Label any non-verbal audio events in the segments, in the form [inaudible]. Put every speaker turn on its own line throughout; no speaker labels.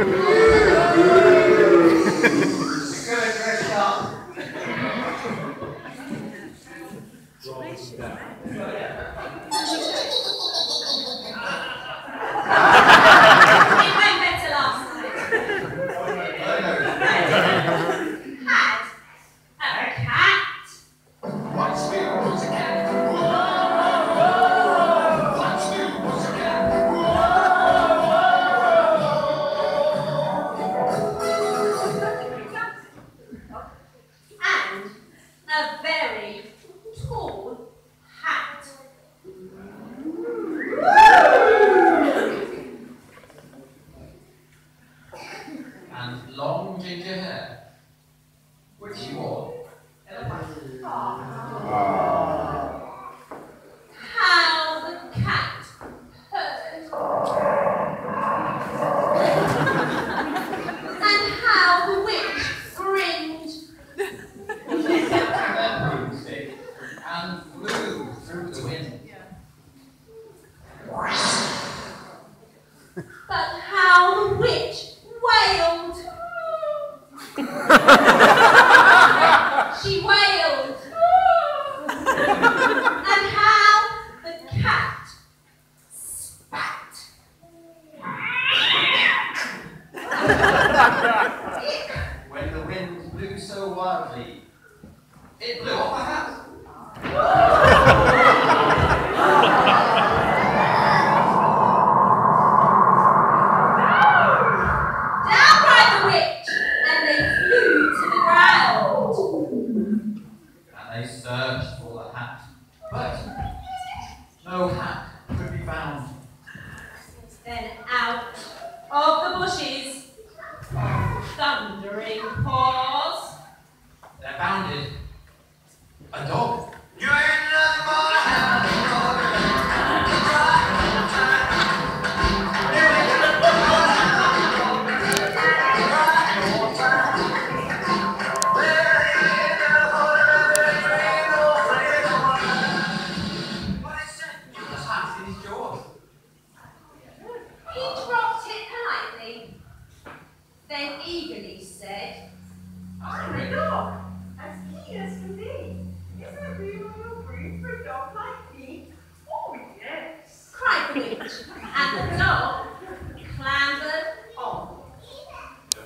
Yeah. [laughs]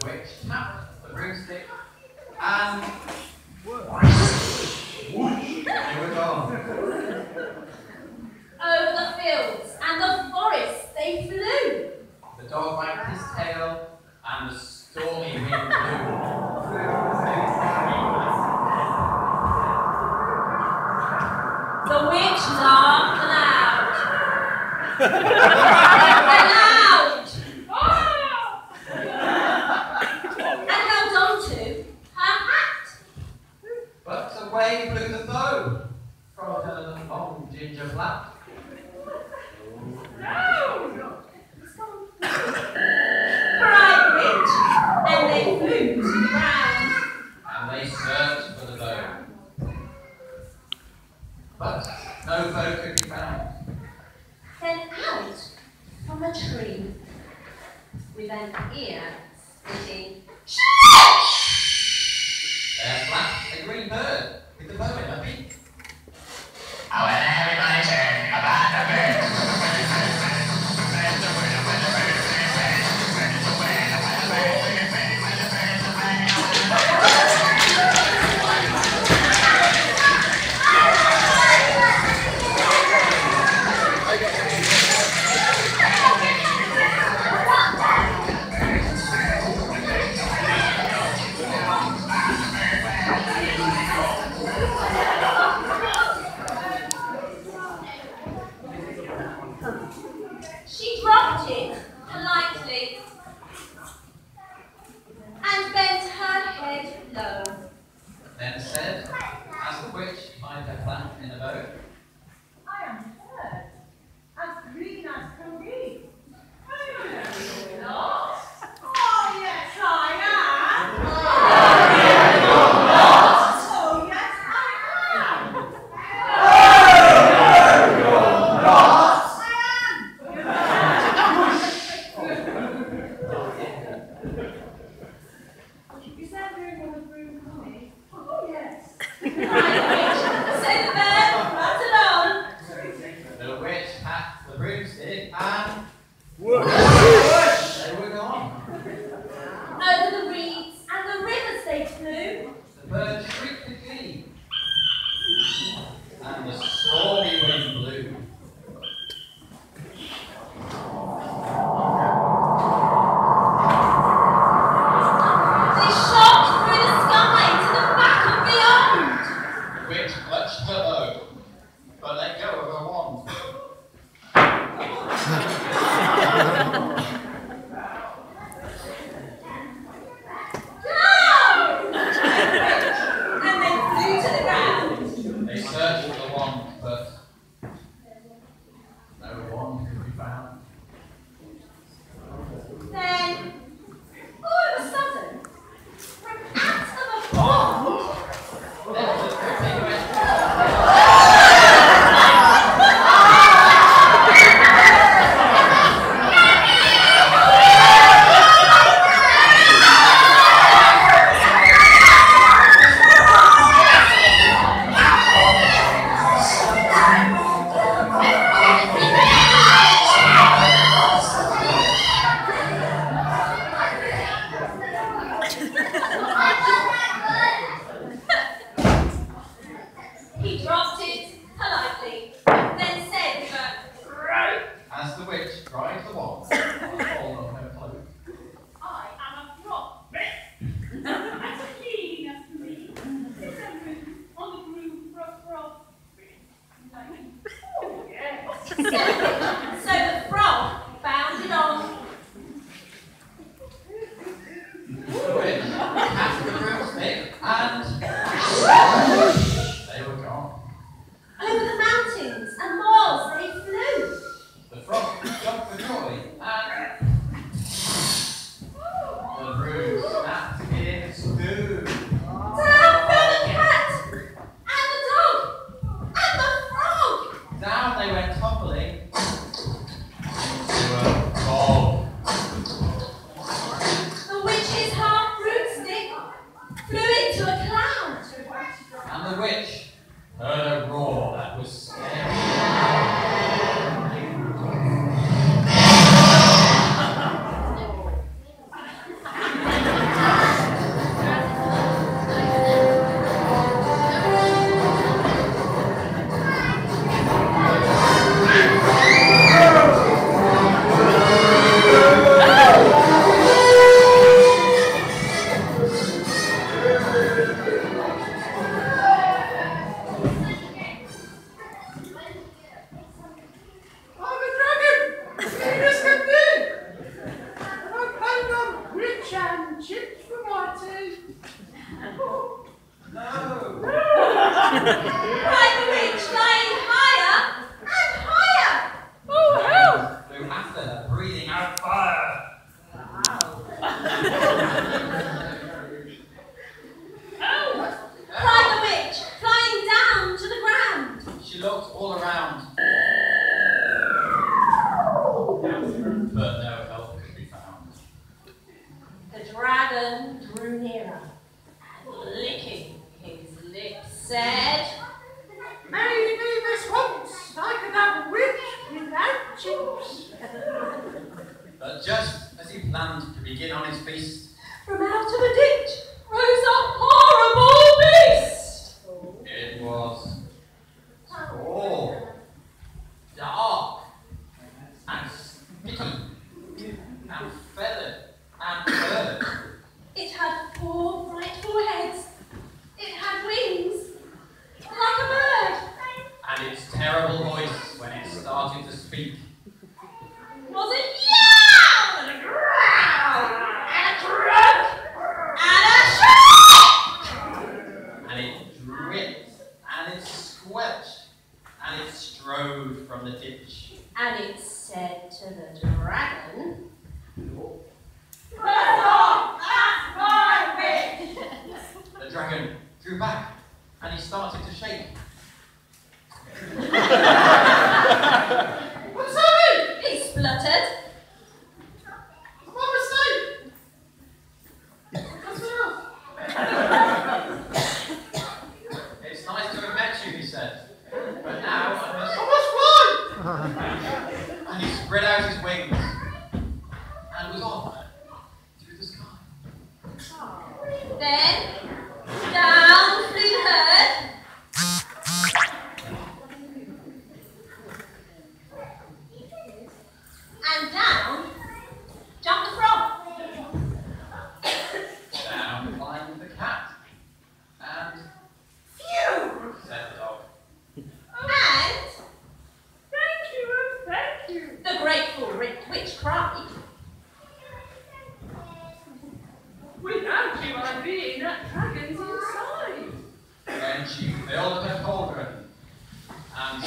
witch, not the broomstick,
and
whoosh,
eh? um, Here we go. Over the
fields and
the
forests they flew. The dog wagged his tail,
and the stormy wind blew.
the witch laughed aloud.
tree with an ear sticking. There's Black, a
green bird, with the
bow in
her beak. Oh, well, everybody, but let go of a wand.
praise Him. like [laughs]
fire. She looked all around. but no help could be found. The
dragon
drew nearer and licking his lips said,
"Maybe this once, I could have a witch without chips. [laughs]
But just as he planned to begin on his feast,
from out of a ditch rose a horrible beast.
It was tall, dark, and sticky, and feathered, and furred.
It had four frightful heads. It had wings, like a bird.
And its terrible voice when it started to speak.
Was it They
all look like coal.
And